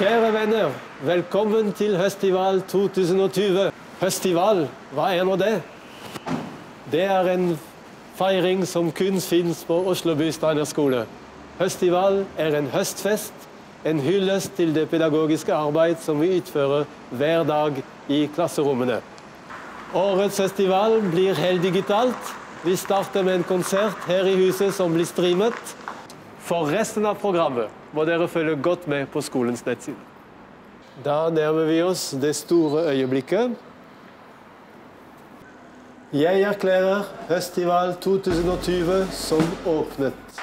Kjære venner, velkommen til Høstival 2020. Høstival, hva er nå det? Det er en feiring som kun finnes på Oslo Osloby Steinerskole. Høstival er en høstfest, en hyllest til det pedagogiske arbeid som vi utfører hver dag i klasserommene. Årets festival blir helt digitalt. Vi starter med en konsert her i huset som blir streamet. For resten av programmet må dere følge godt med på skolens nettside. Da nærmer vi oss det store øyeblikket. Jeg erklærer Høstfestival 2020 som åpnet.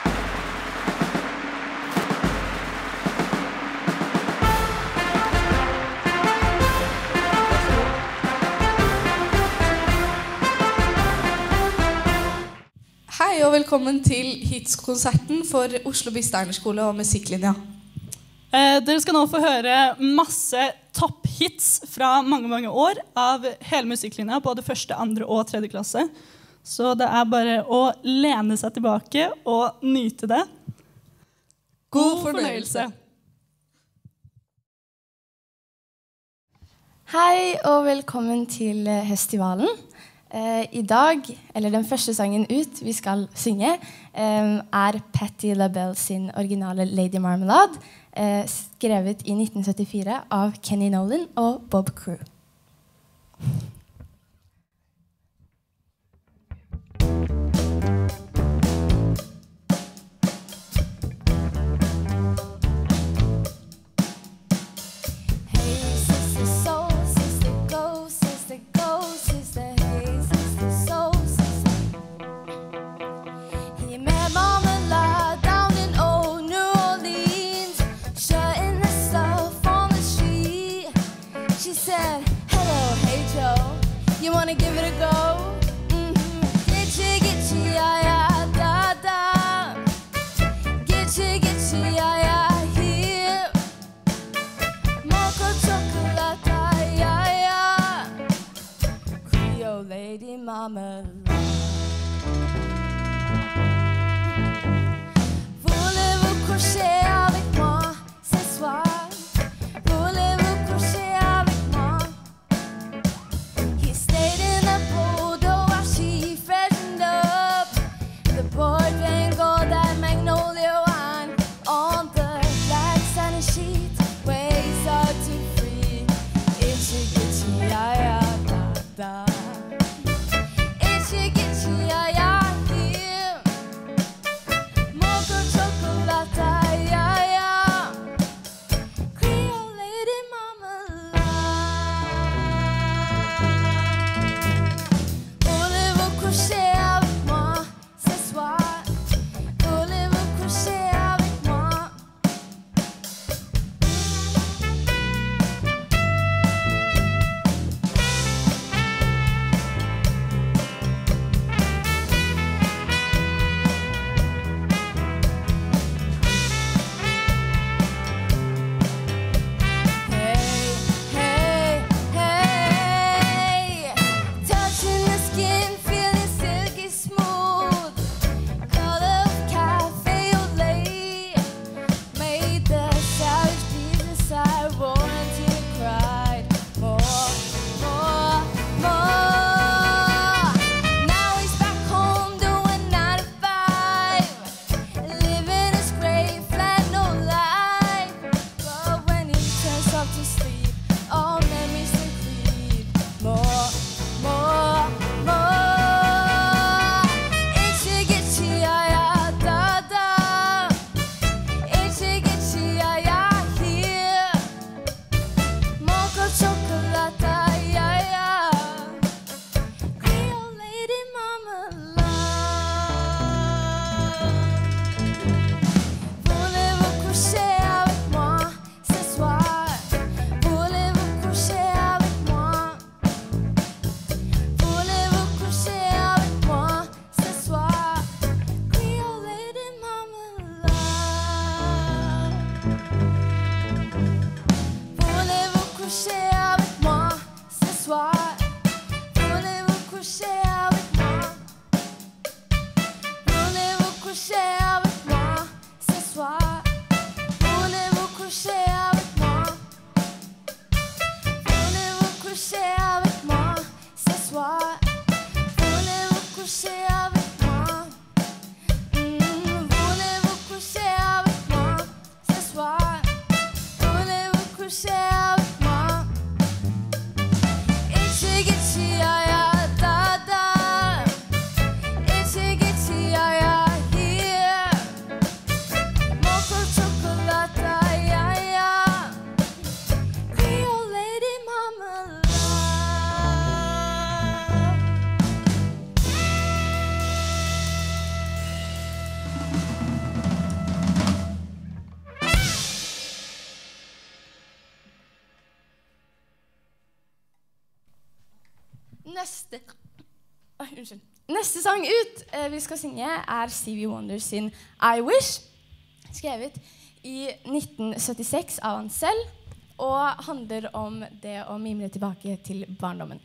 Velkommen til Hits-konserten for Oslo Bisteinerskole og Musikklinja. Eh, dere skal nå få høre masse topphits fra mange mange år av hele musikklinja, både første, andre og tredje klasse. Så det er bare å lene seg tilbake og nyte det. God fornøyelse. Hei og velkommen til festivalen. Eh, I dag, eller den første sangen ut vi skal synge, eh, er Patti LaBelle sin originale 'Lady Marmalade', eh, skrevet i 1974 av Kenny Nolan og Bob Crew. Hey, You wanna give it a go? Da, da. Gitchi, gitchi, ya, ya, here. Mocha chocolata, ya, ya. Creole lady mama. Voulez-vous coucher? vi skal synge, er Stevie Wonder sin 'I Wish', skrevet i 1976 av han selv, og handler om det å mimre tilbake til barndommen.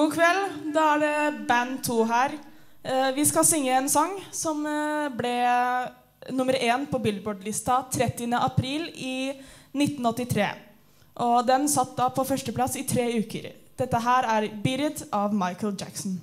God kveld. Da er det band to her. Eh, vi skal synge en sang som eh, ble nummer én på Billboard-lista 30. april i 1983. Og den satt da på førsteplass i tre uker. Dette her er 'Beat It' av Michael Jackson.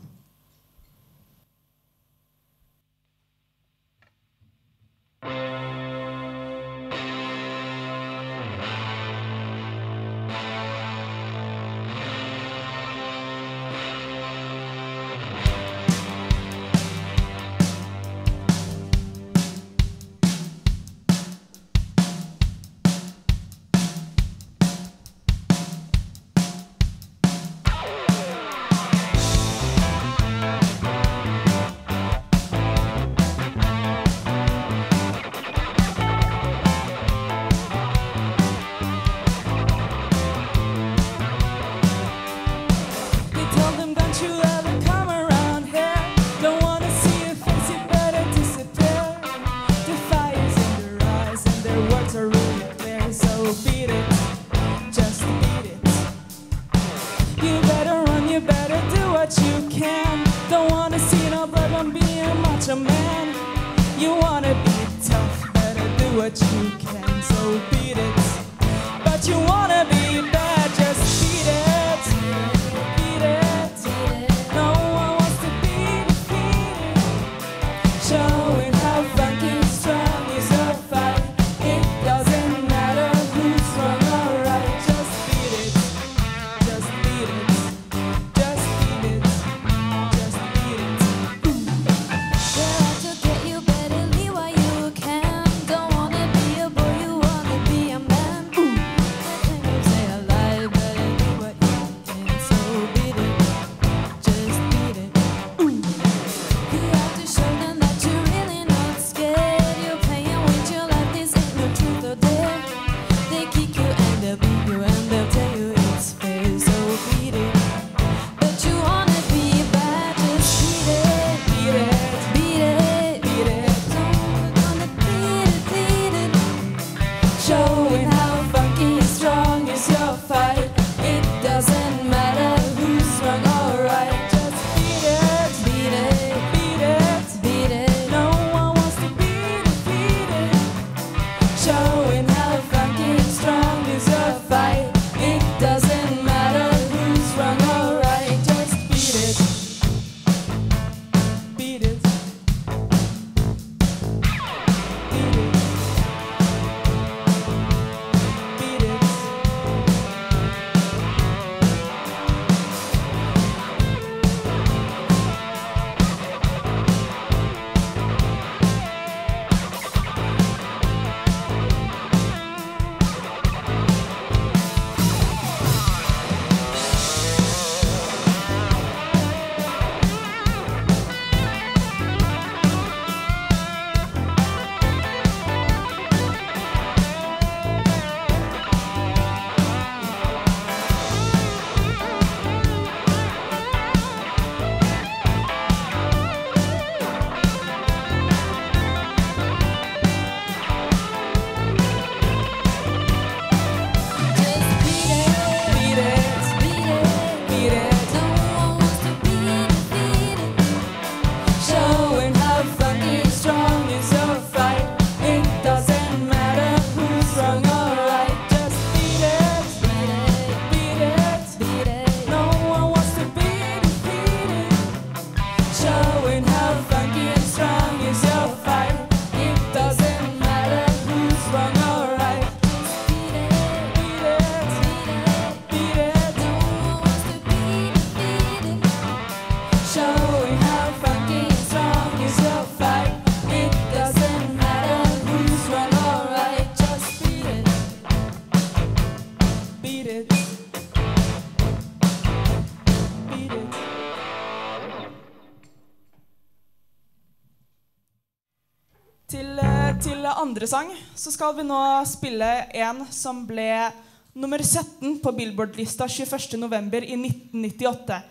Til, eh, til, andre sang så skal vi nå spille en som ble nummer 17 på Billboard-lista 21.11. i 1998.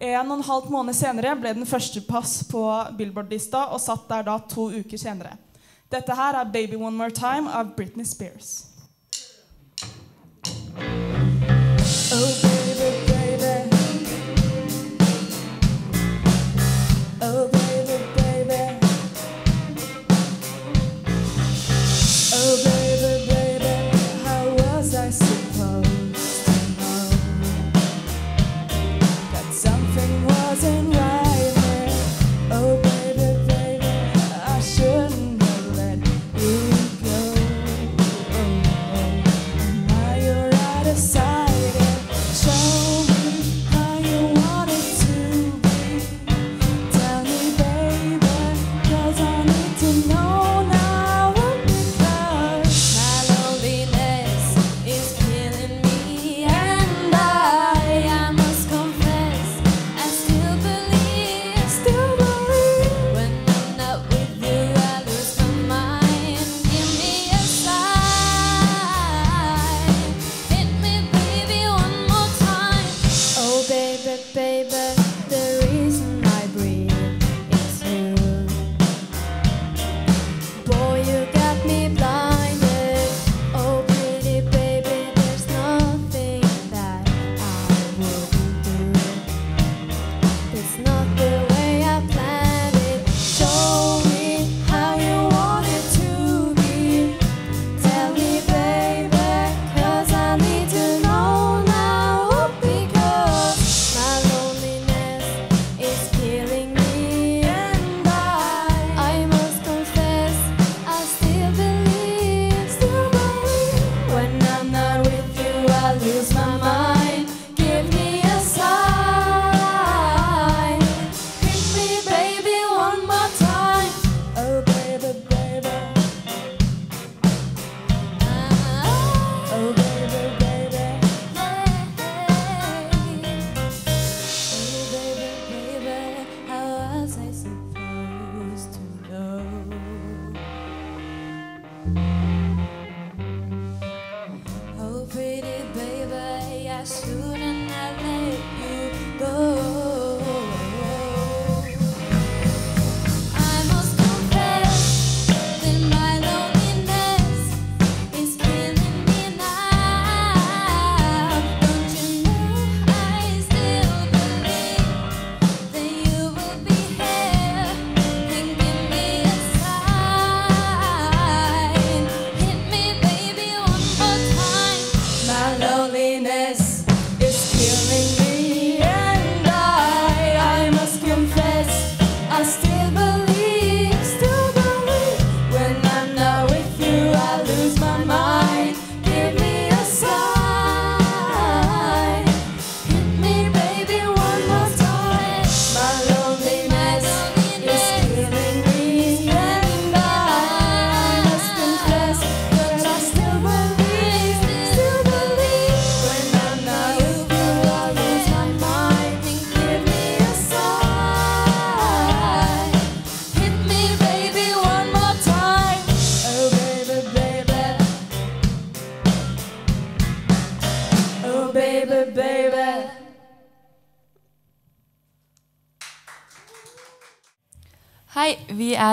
En og en halv måned senere ble den første pass på Billboard-lista og satt der da to uker senere. Dette her er 'Baby One More Time' av Britney Spears. Oh.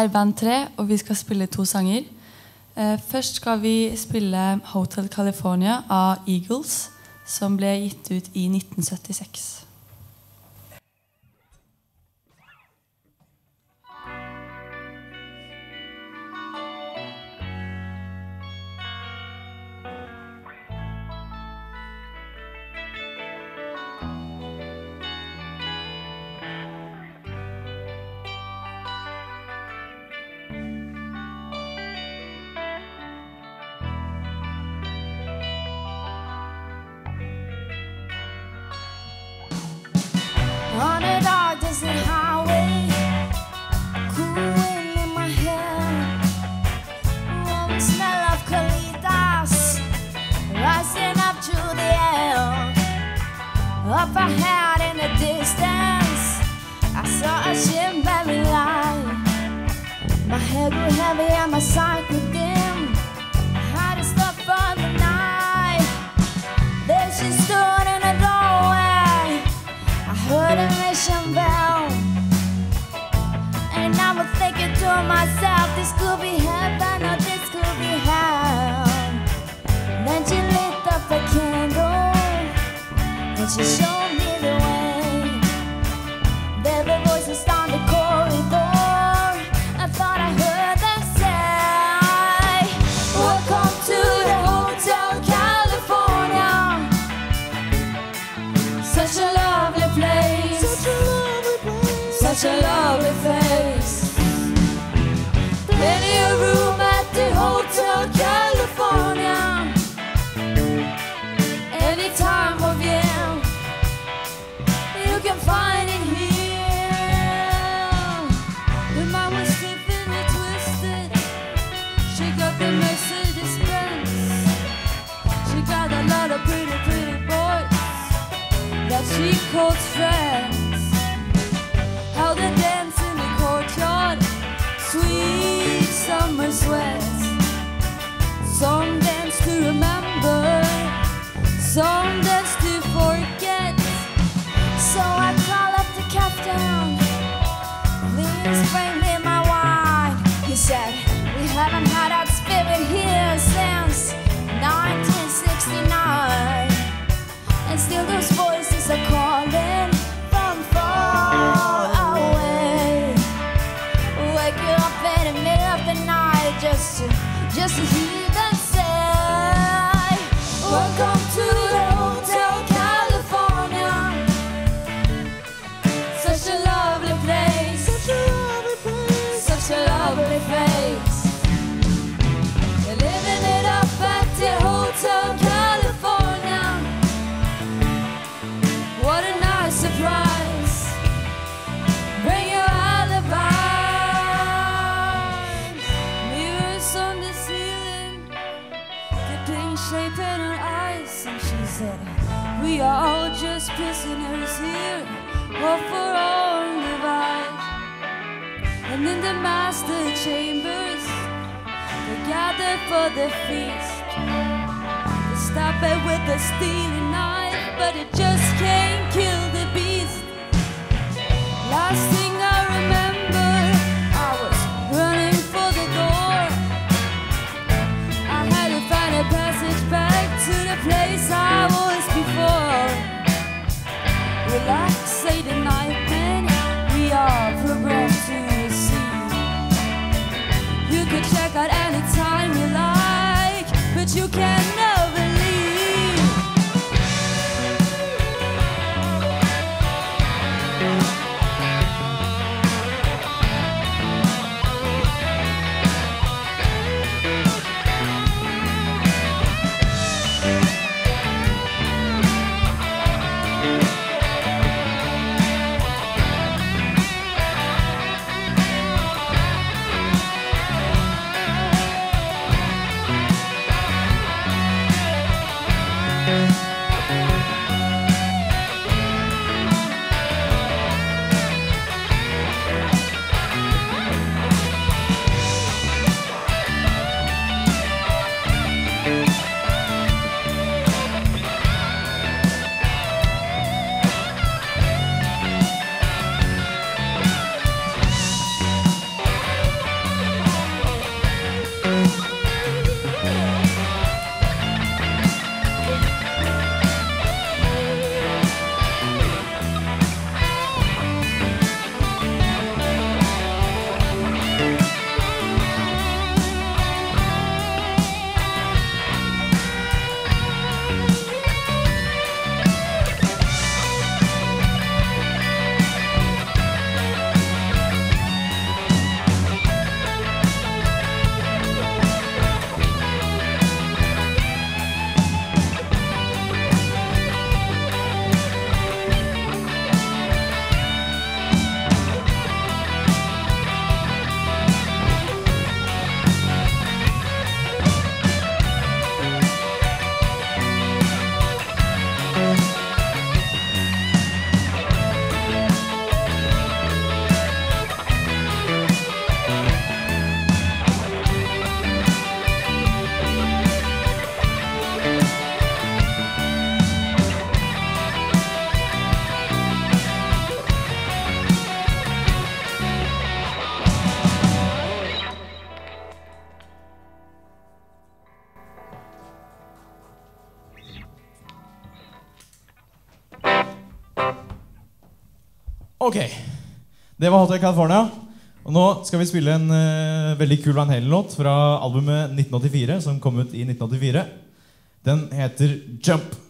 Er band 3, og vi skal spille to sanger. Eh, først skal vi spille Hotel California av Eagles, som ble gitt ut i 1976. In the distance, I saw a shimmering light. My head grew heavy and my sight grew dim. Had to stop for the night. There she stood in a doorway. I heard a mission bell. And I was thinking to myself, this could be heaven or this could be hell. Then she lit up a candle she calls friends. How they dance in the courtyard, sweet summer sweats. Some dance to remember, some dance to forget. So I call up the captain. Please bring me my wine. He said, We haven't had that spirit here since 1969. And still those just as you said, We are all just prisoners here. All for our divide. And in the master chambers, they gather for the feast. They stop it with a stealing knife, but it just can't kill the beast. Last Will I? Det var Hotel California. Og nå skal vi spille en uh, veldig kul Van Halen-låt fra albumet 1984, som kom ut i 1984. Den heter 'Jump'.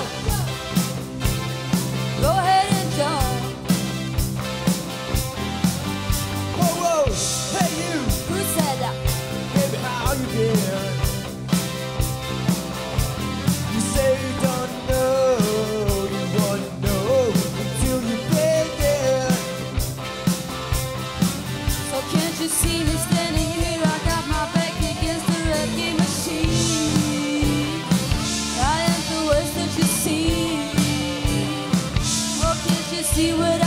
go. see what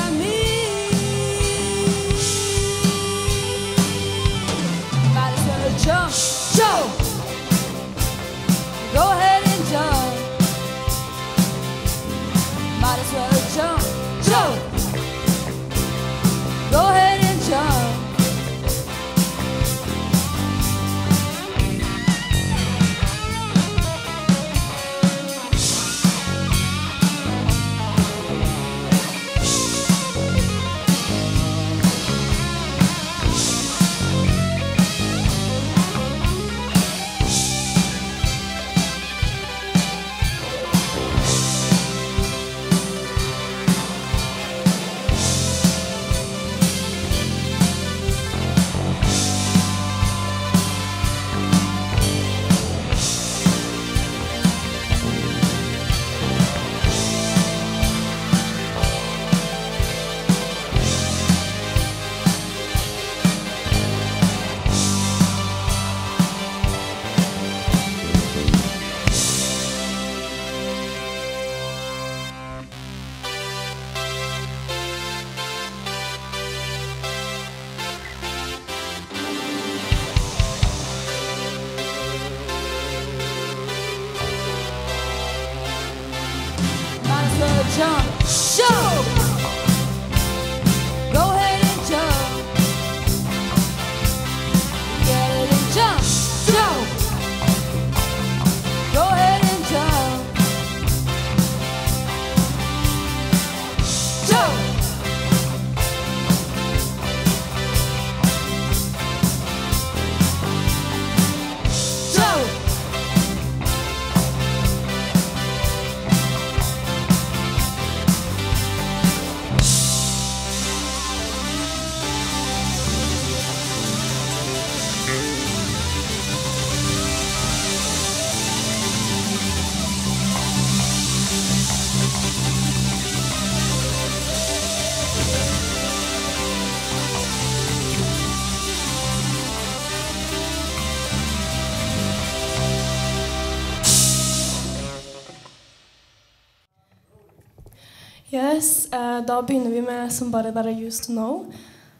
da begynner vi med 'Somebody That I Used To Know'.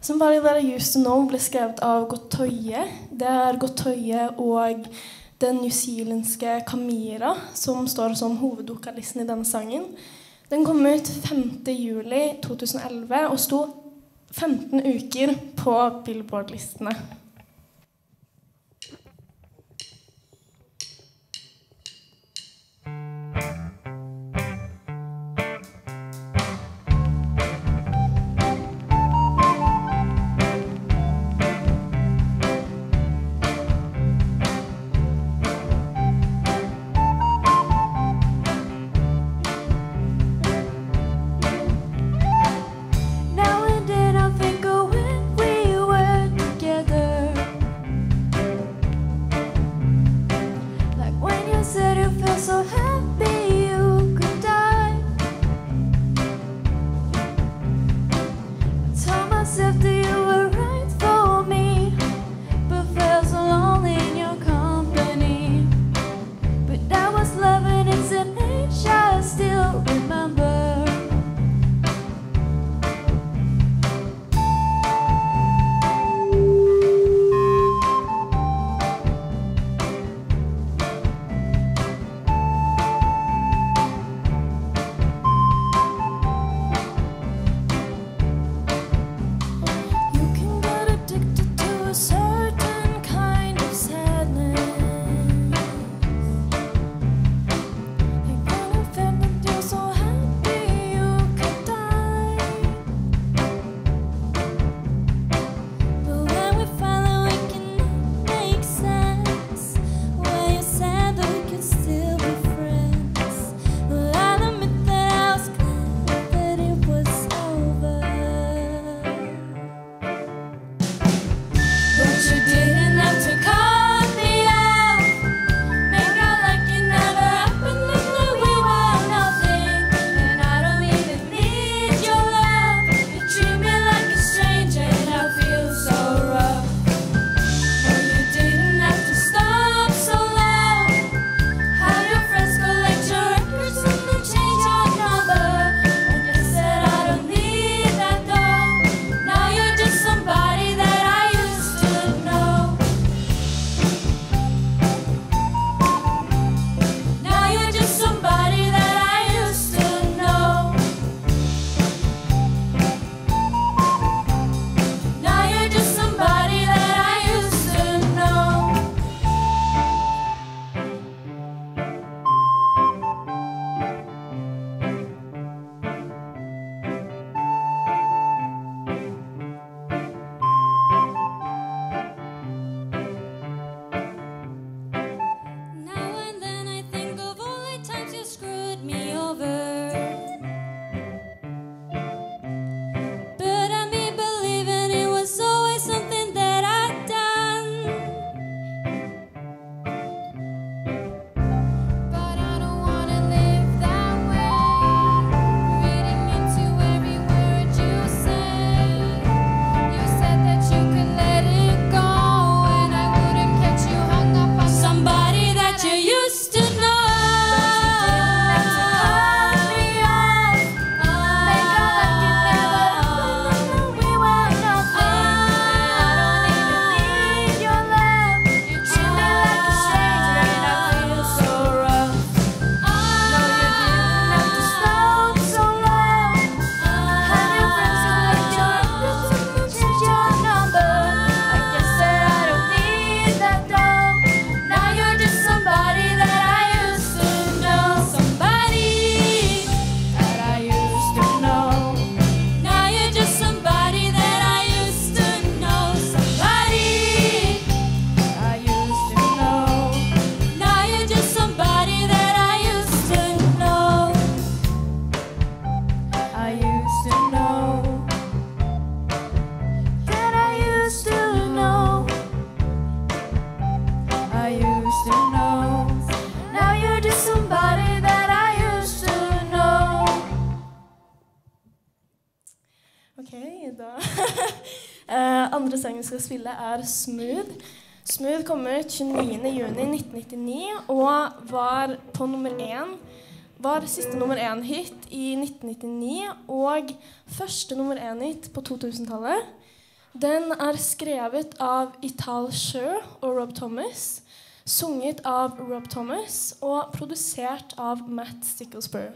'Somebody That I Used To Know' ble skrevet av Gotøye. Det er Gotøye og den newzealandske Kamira som står som hovedvokalisten i denne sangen. Den kom ut 5.7.2011 og sto 15 uker på Billboard-listene. spille er Smooth. Smooth kom ut 29.6.1999 og var på nummer én. Var siste nummer én-hit i 1999 og første nummer én-hit på 2000-tallet. Den er skrevet av Ital Sher og Rob Thomas, sunget av Rob Thomas og produsert av Matt Sticklesburg.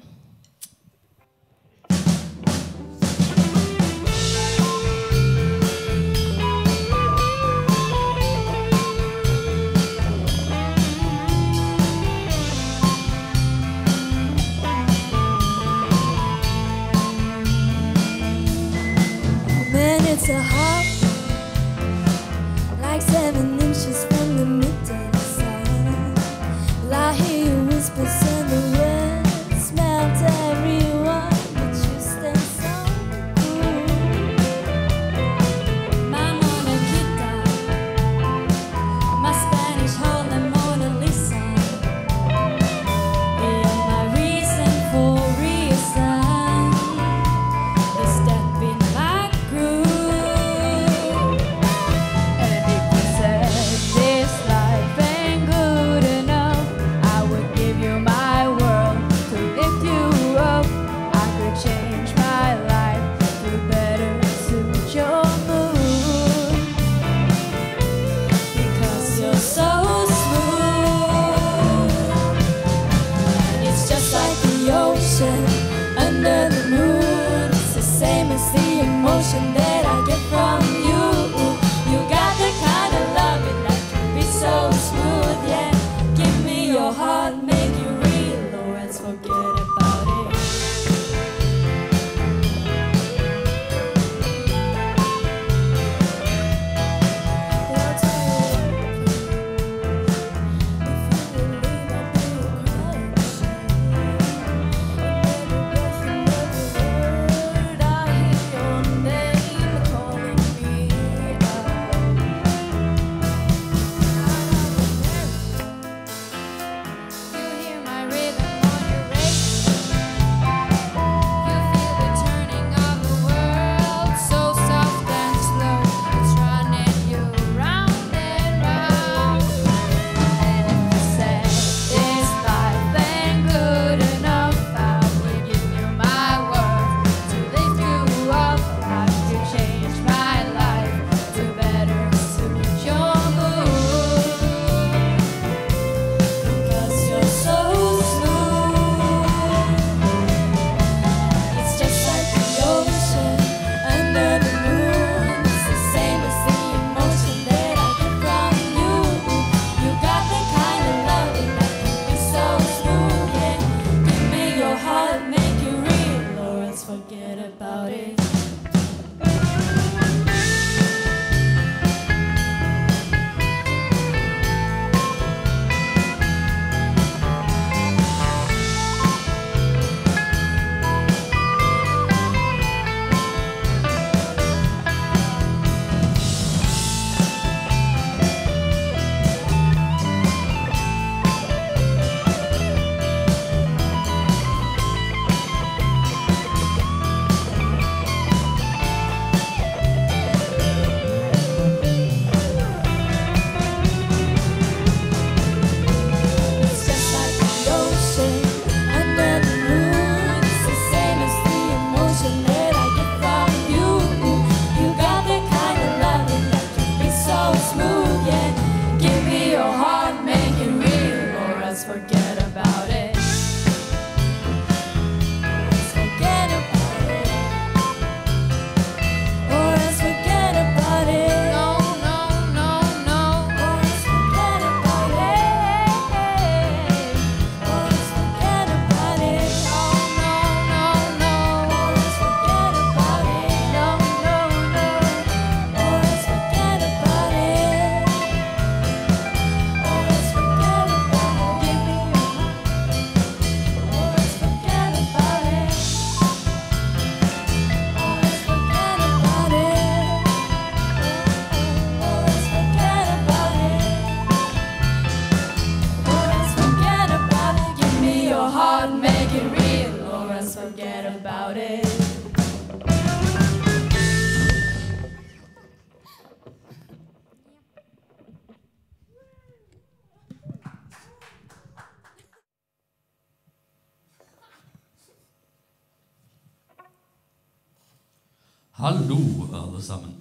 Hallo, alle sammen.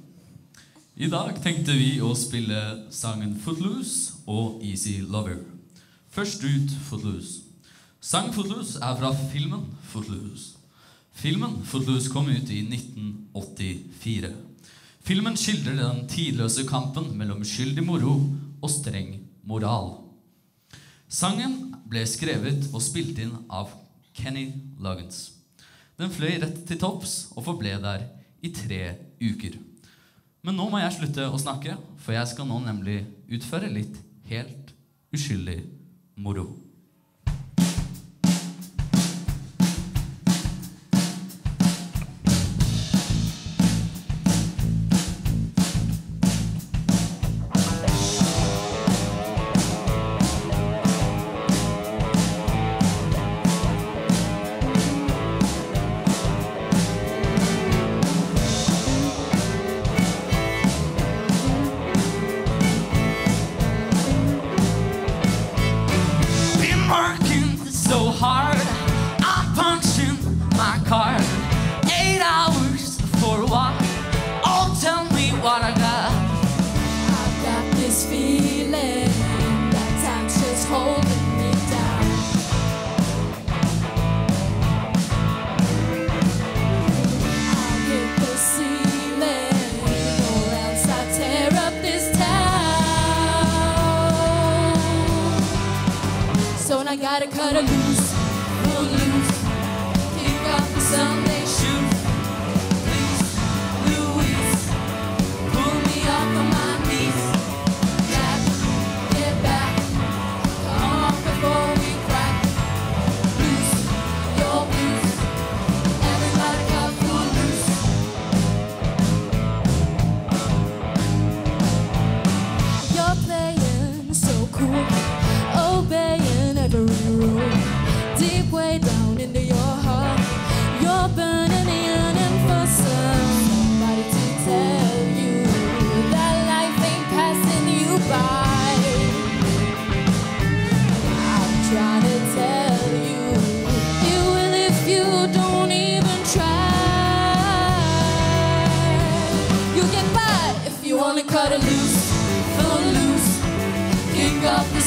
I dag tenkte vi å spille sangen 'Footloose' og 'Easy Lover'. Først ut 'Footloose'. Sangen 'Footloose' er fra filmen 'Footloose'. Filmen 'Footloose' kom ut i 1984. Filmen skildrer den tidløse kampen mellom skyldig moro og streng moral. Sangen ble skrevet og spilt inn av Kenny Luggins Den fløy rett til topps og forble der i tre uker. Men nå må jeg slutte å snakke, for jeg skal nå nemlig utføre litt helt uskyldig moro. Will you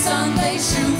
Sunday shoes.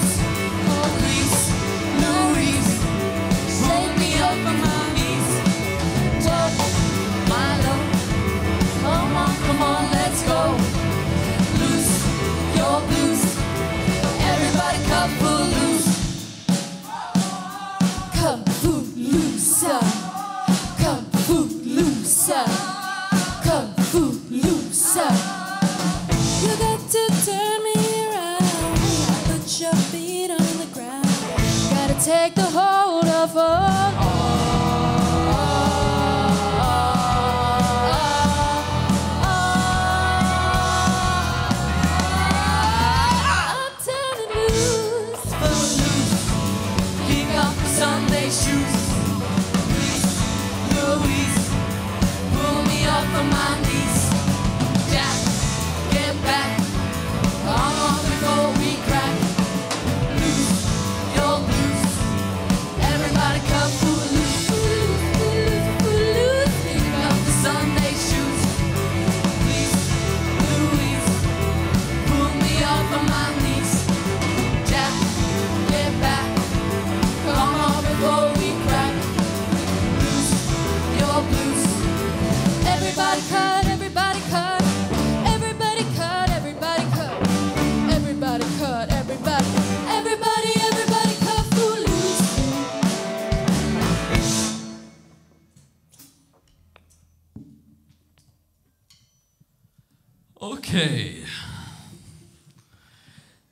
Ok.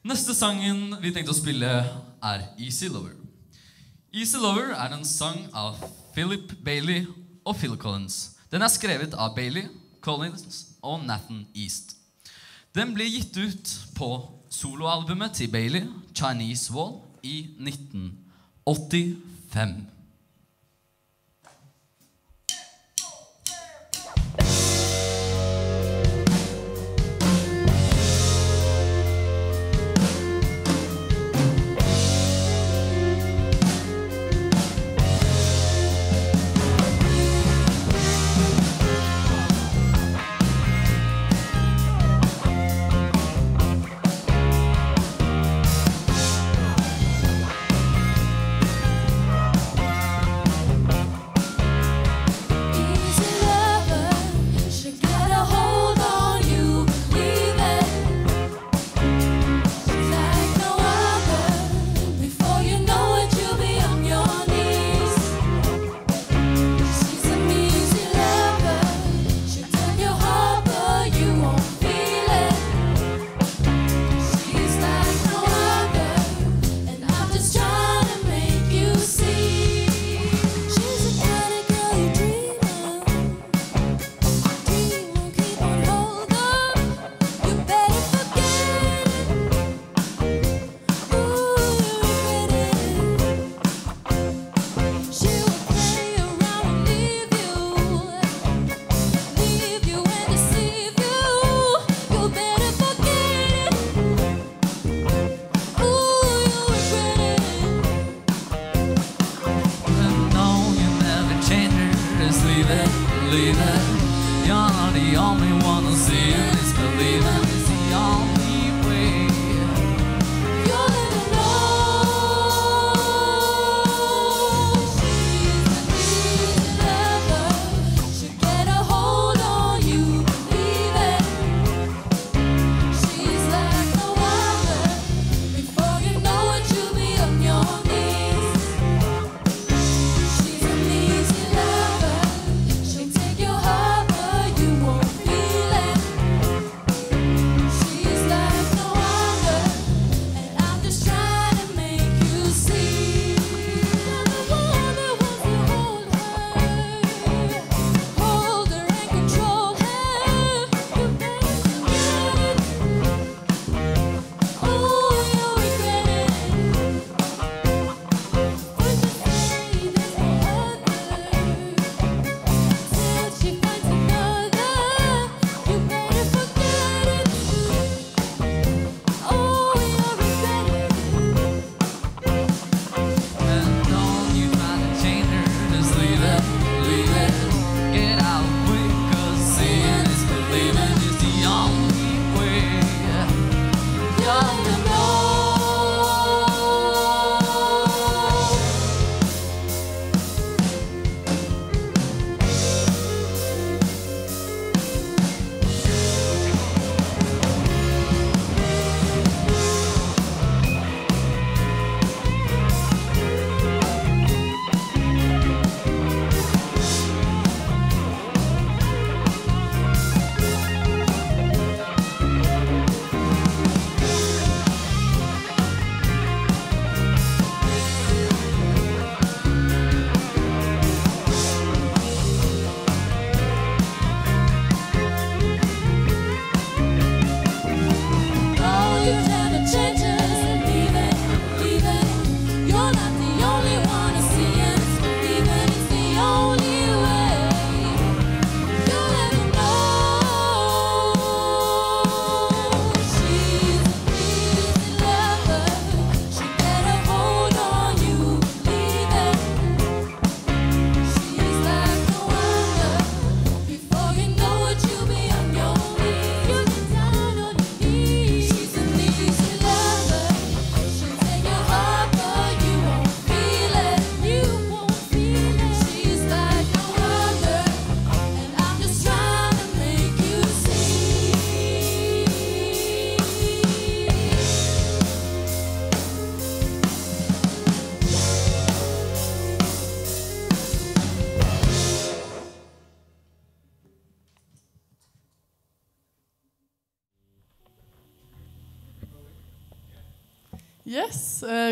Neste sangen vi tenkte å spille, er Easy Lover. Easy Lover er en sang av Philip Bailey og Phil Collins. Den er skrevet av Bailey, Collins og Nathan East. Den ble gitt ut på soloalbumet til Bailey, 'Chinese Wall', i 1985.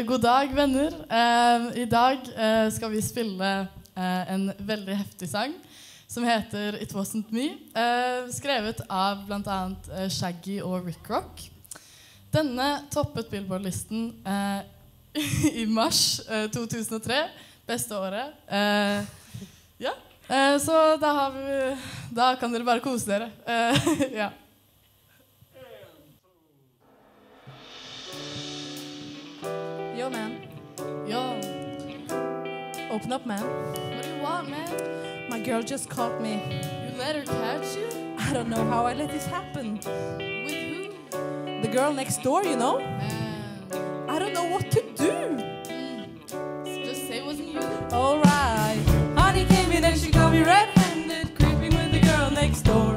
god dag, venner. Eh, I dag eh, skal vi spille eh, en veldig heftig sang som heter 'It Wasn't Me'. eh, skrevet av bl.a. Shaggy og Rick Rock. Denne toppet Billboard-listen eh, i mars eh, 2003. Beste året. Eh, ja, eh, så da, vi, da kan dere bare kose dere. Eh, ja. Yo. Open up, man. What do you want, man? My girl just caught me. You let her catch you? I don't know how I let this happen. With who? The girl next door, you know? Man. I don't know what to do. Mm. Just say it wasn't you. Alright. Honey came in and she got me red-handed, creeping with the girl next door.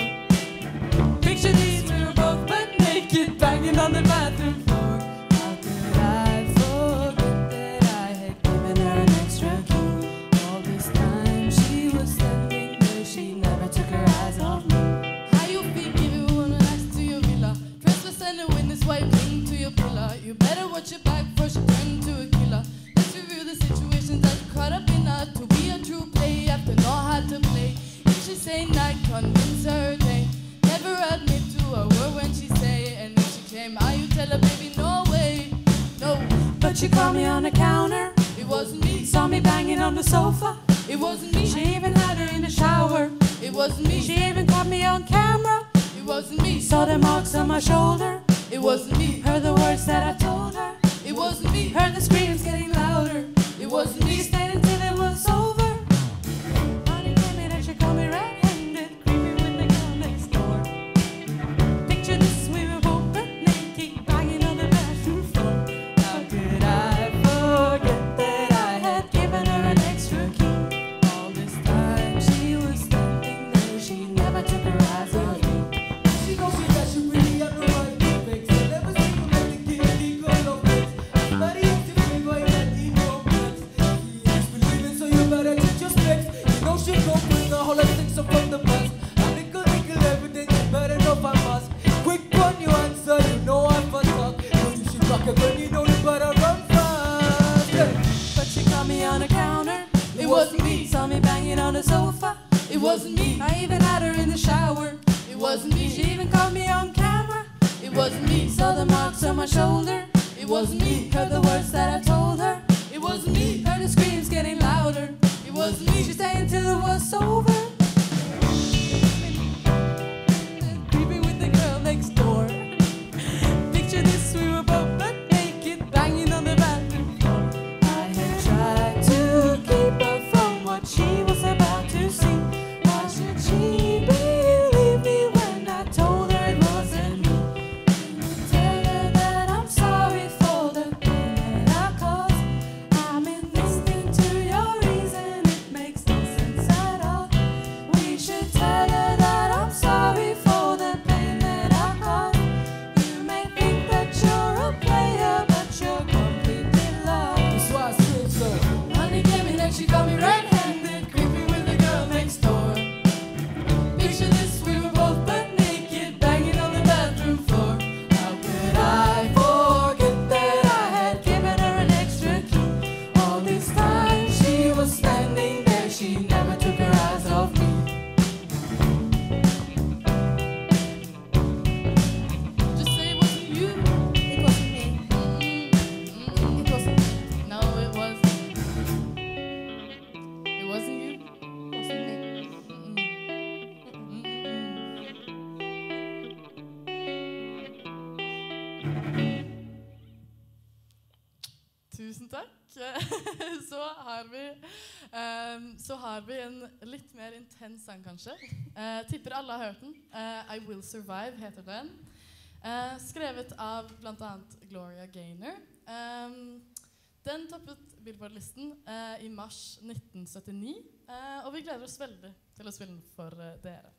Watch your back before she turn into a killer. Let's review the situations that you caught up in. Her. To be a true play, you to know how to play. If she say night, convince her day. Never admit to a word when she say. And if she claim how you tell her, baby, no way, no. But she caught me on the counter. It wasn't me. Saw me banging on the sofa. It wasn't me. She even had her in the shower. It wasn't me. She even caught me on camera. It wasn't me. Saw the marks on my shoulder. It wasn't me. Heard the words that I told her. It wasn't me. Heard the screams getting louder. It wasn't me. She kjent sang, kanskje. Eh, tipper alle har hørt den. Eh, I Will Survive heter den. Eh, skrevet av bl.a. Gloria Gaynor. Eh, den toppet Billboard-listen eh, i mars 1979, eh, og vi gleder oss veldig til å spille den for dere.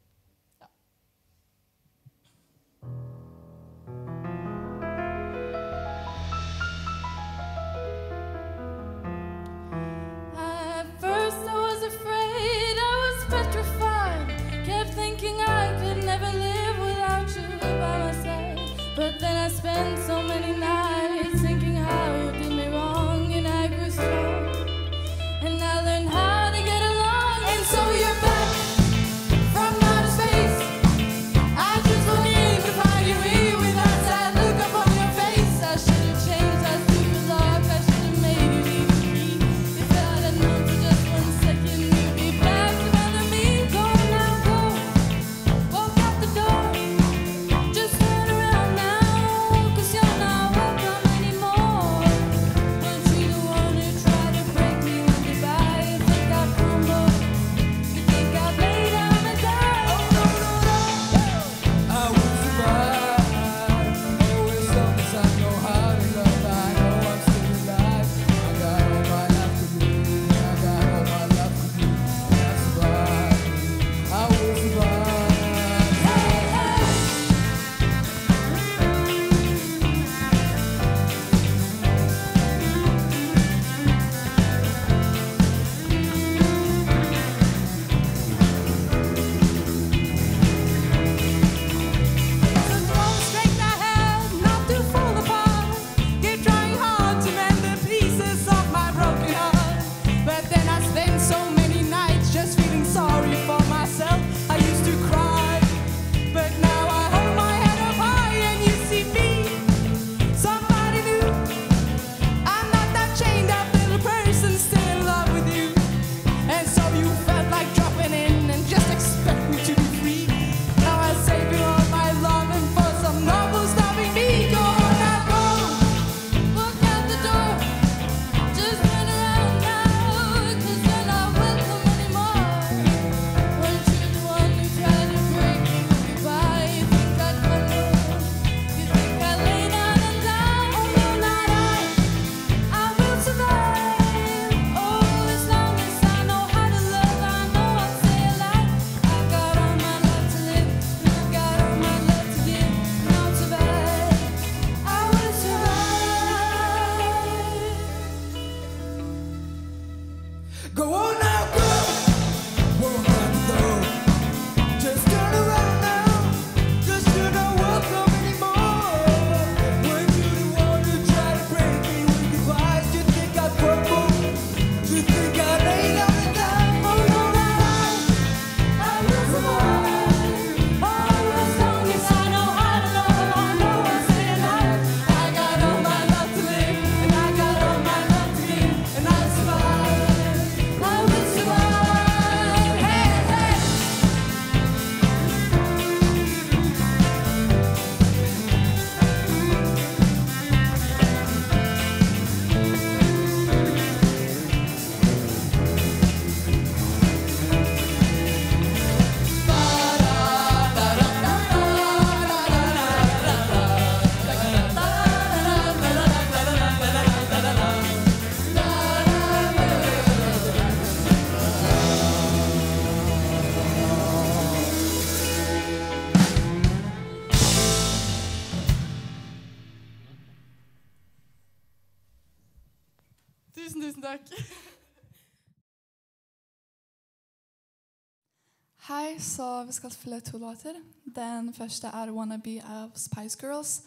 Så vi skal spille to låter. Den første er 'Wannabe' av Spice Girls.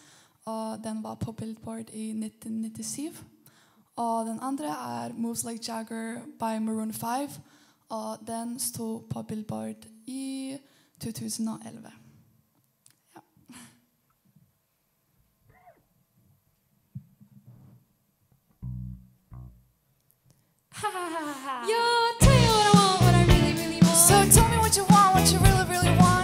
Og den var på Billboard i 1997. Og den andre er 'Moves Like Jagger' by Maroon 5. Og den sto på Billboard i 2011. Ja Ha ha Yo, I'll tell you what I want, what I really, really want. So tell me what you want, you really, really want.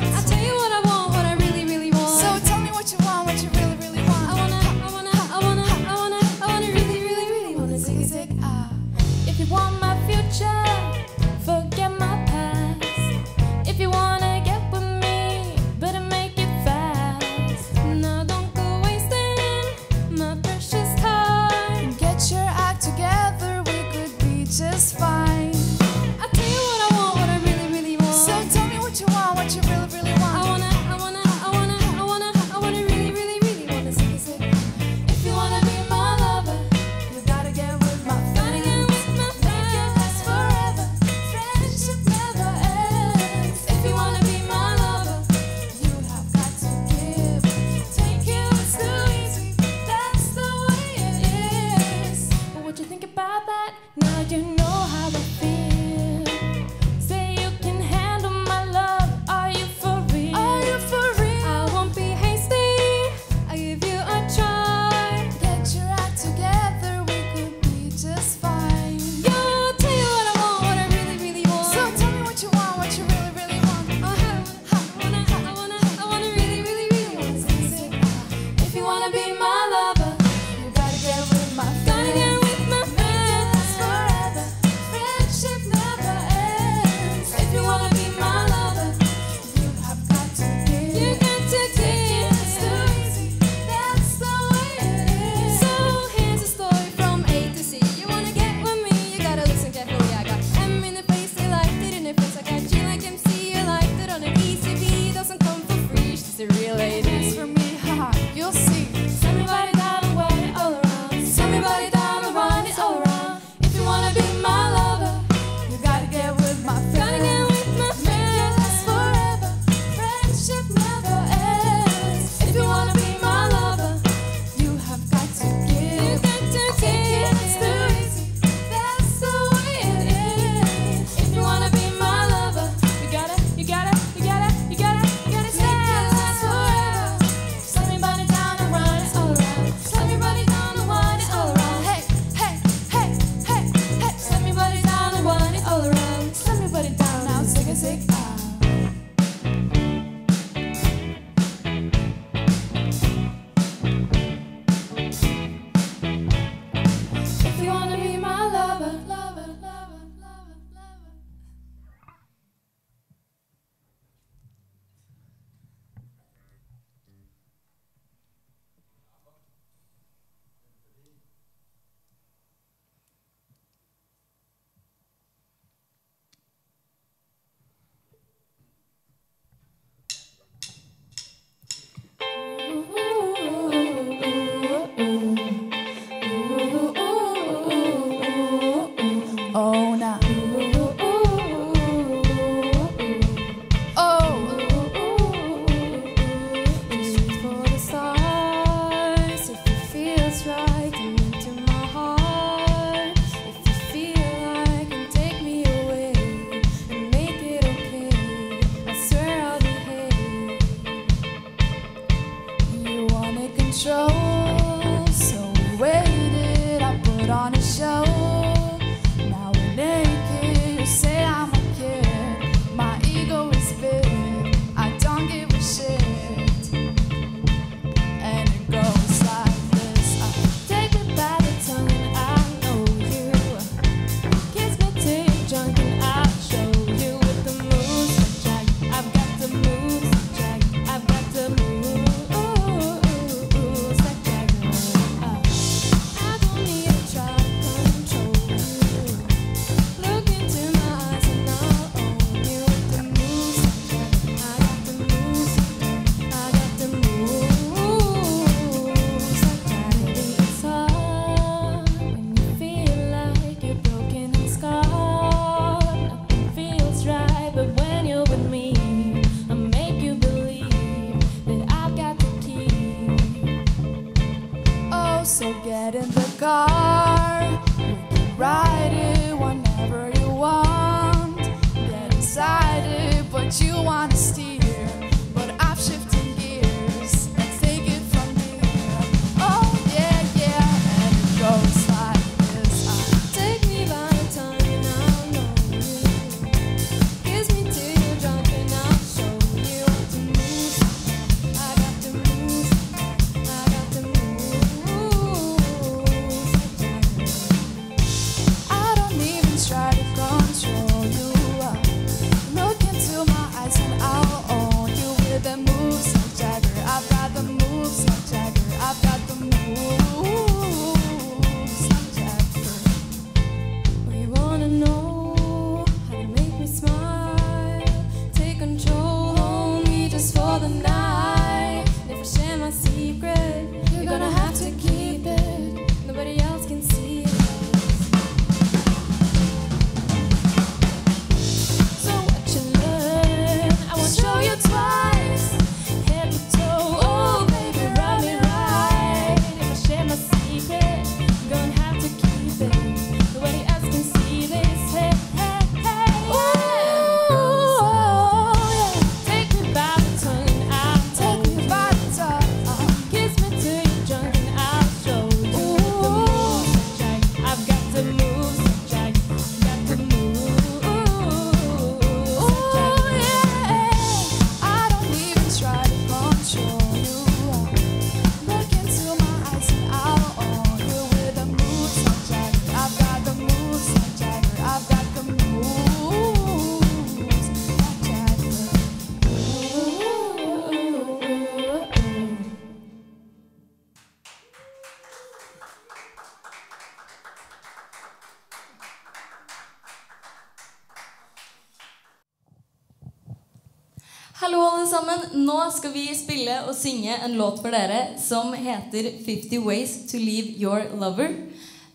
nå skal vi spille og synge en låt for dere som heter 50 Ways to Leave Your Lover.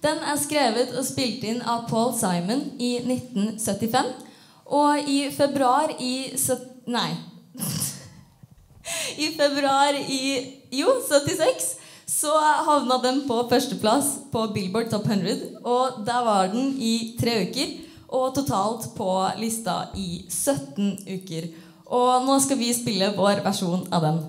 Den er skrevet og spilt inn av Paul Simon i 1975. Og i februar i Nei. I februar i Jo, 76 så havna den på førsteplass på Billboard Top 100. Og der var den i tre uker, og totalt på lista i 17 uker. Og nå skal vi spille vår versjon av den.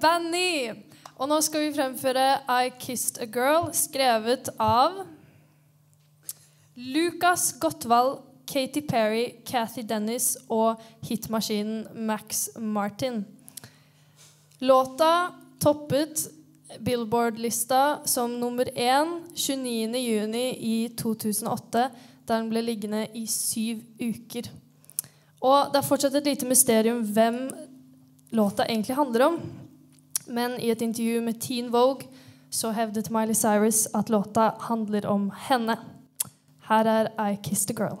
Banny. Og nå skal vi fremføre I Kissed a Girl, skrevet av Lucas Gottwald, Katy Perry, Cathy Dennis og hitmaskinen Max Martin. Låta toppet Billboard-lista som nummer én juni i 2008, der den ble liggende i syv uker. Og det er fortsatt et lite mysterium hvem låta egentlig handler om. Men i et intervju med Teen Vogue så hevdet Miley Cyrus at låta handler om henne. Her er I Kissed a Girl.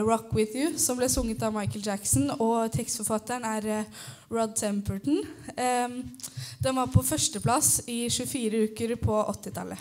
Eh, 'Rock With You', som ble sunget av Michael Jackson. Og tekstforfatteren er eh, Rod Temperton. den var på førsteplass i 24 uker på 80-tallet.